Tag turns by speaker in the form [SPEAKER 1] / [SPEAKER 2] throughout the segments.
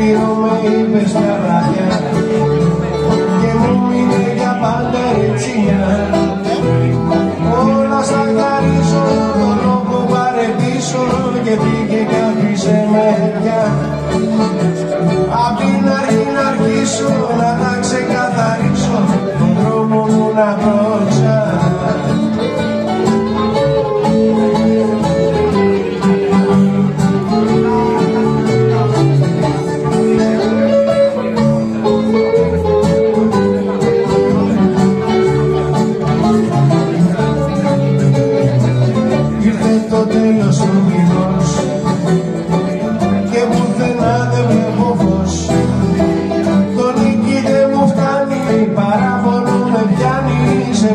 [SPEAKER 1] conmigo me investe a rayar σε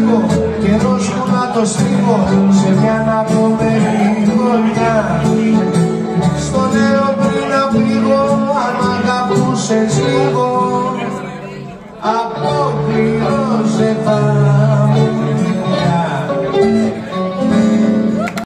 [SPEAKER 1] λίγο Καιρός μου να το στείλω σε μια αναπομερή γωνιά. Στο νέο πριν να πληγώ αν μ' αγαπούσες λίγο Αποκληρώσαι θα